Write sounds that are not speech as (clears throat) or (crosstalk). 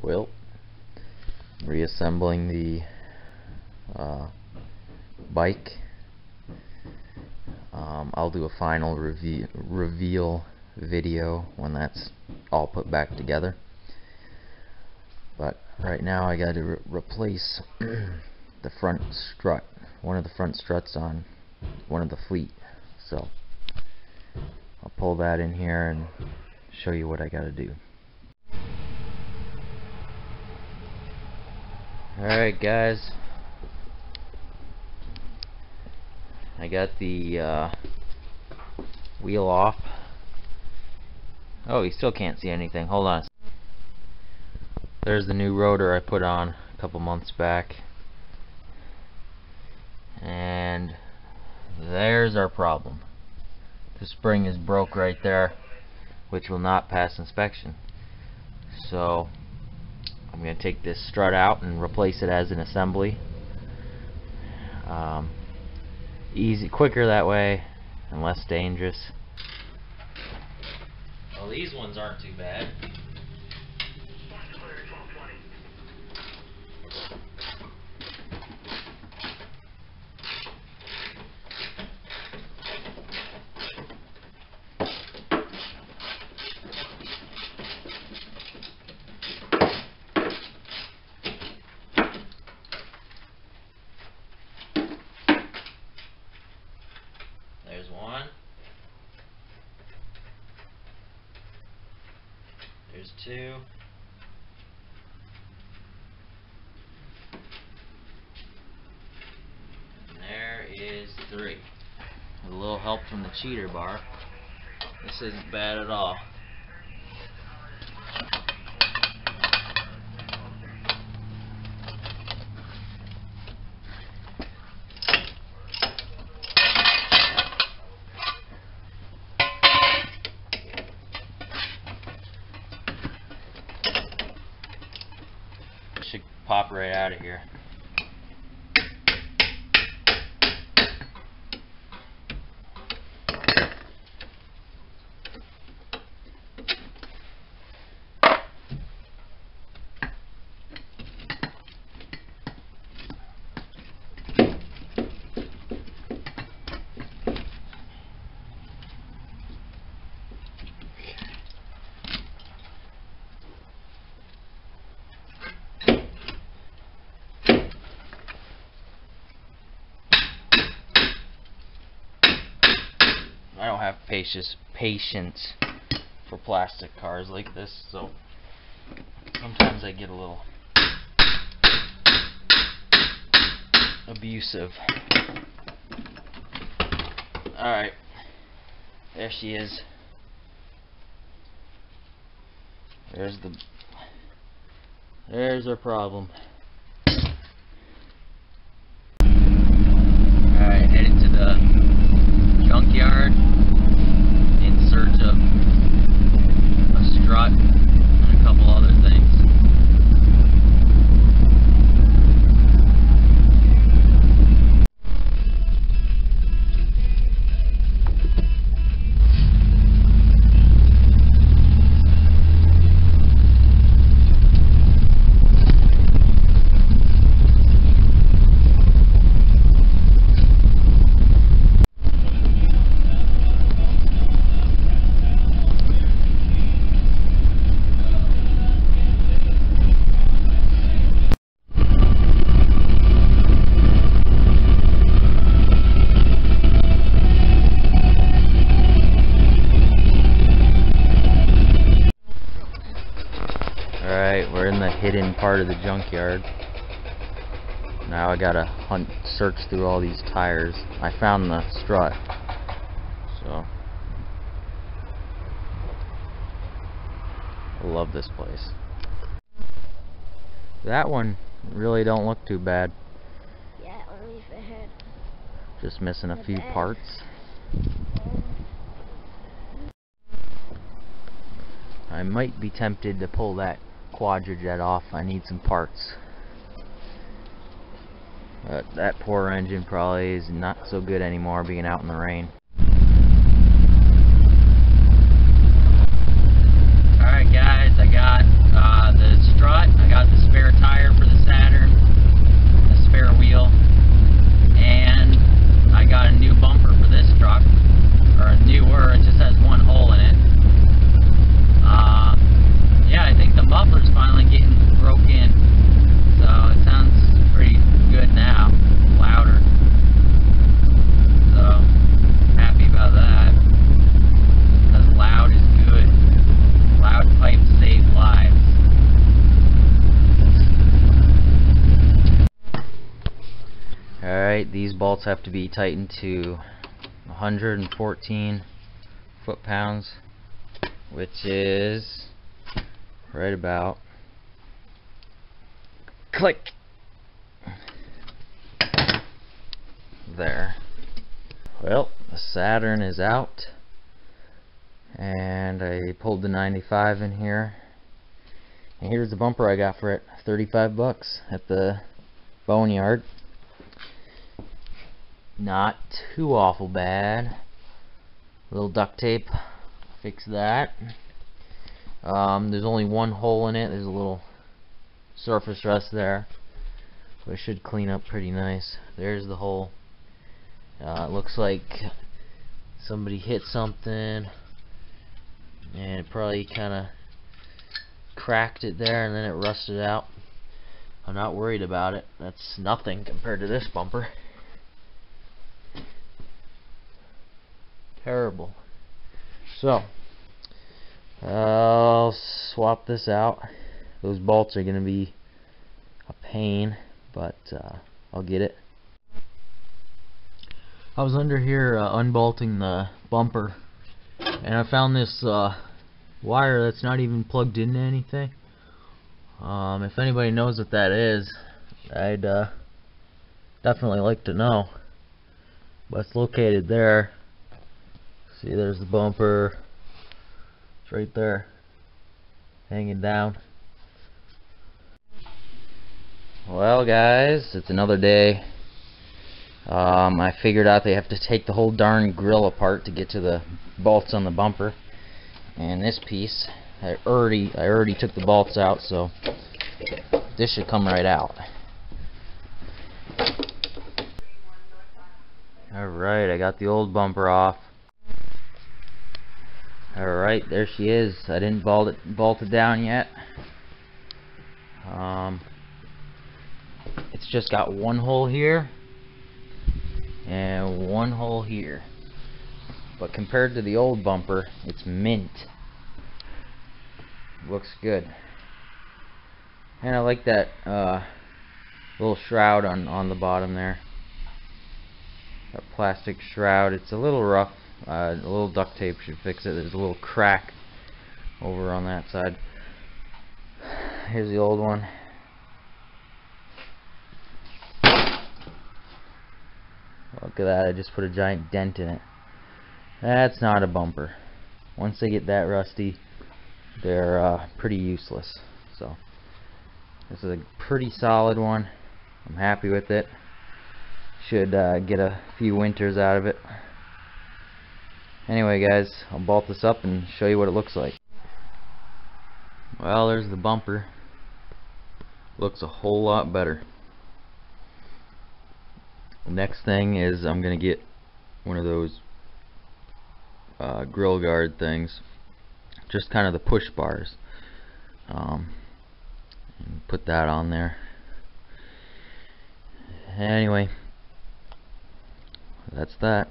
Well, reassembling the uh, bike. Um, I'll do a final reve reveal video when that's all put back together. But right now I got to re replace (clears throat) the front strut, one of the front struts on one of the fleet. So I'll pull that in here and show you what I got to do. Alright guys, I got the uh, wheel off. Oh, you still can't see anything. Hold on. There's the new rotor I put on a couple months back. And there's our problem. The spring is broke right there, which will not pass inspection. So I'm going to take this strut out and replace it as an assembly. Um, easy, quicker that way, and less dangerous. Well, these ones aren't too bad. There's two. And there is three. With a little help from the cheater bar. This isn't bad at all. Should pop right out of here. I don't have patience patience for plastic cars like this, so sometimes I get a little abusive. Alright. There she is. There's the there's our problem. Hidden part of the junkyard. Now I gotta hunt, search through all these tires. I found the strut. So. I love this place. That one really don't look too bad. Yeah, only if it had. Just missing a few bed. parts. I might be tempted to pull that quadrajet off. I need some parts. But that poor engine probably is not so good anymore being out in the rain. These bolts have to be tightened to 114 foot-pounds, which is right about click. There. Well, the Saturn is out and I pulled the 95 in here. And here's the bumper I got for it 35 bucks at the boneyard not too awful bad. Little duct tape fix that. Um, there's only one hole in it. There's a little surface rust there but it should clean up pretty nice. There's the hole. Uh, it looks like somebody hit something and probably kind of cracked it there and then it rusted out. I'm not worried about it. That's nothing compared to this bumper terrible. So I'll swap this out. Those bolts are gonna be a pain but uh, I'll get it. I was under here uh, unbolting the bumper and I found this uh, wire that's not even plugged into anything. Um, if anybody knows what that is I'd uh, definitely like to know. But it's located there see there's the bumper it's right there hanging down well guys it's another day um, I figured out they have to take the whole darn grill apart to get to the bolts on the bumper. And this piece, I already I already took the bolts out, so this should come right out. Alright, I got the old bumper off. Alright, there she is. I didn't bolt it, bolt it down yet. Um, it's just got one hole here and one hole here but compared to the old bumper it's mint looks good and I like that uh, little shroud on on the bottom there that plastic shroud it's a little rough uh, a little duct tape should fix it there's a little crack over on that side here's the old one Look at that, I just put a giant dent in it. That's not a bumper. Once they get that rusty, they're uh, pretty useless. So, this is a pretty solid one. I'm happy with it. Should uh, get a few winters out of it. Anyway guys, I'll bolt this up and show you what it looks like. Well, there's the bumper. Looks a whole lot better. Next thing is I'm gonna get one of those uh, grill guard things. Just kind of the push bars. Um, put that on there. Anyway that's that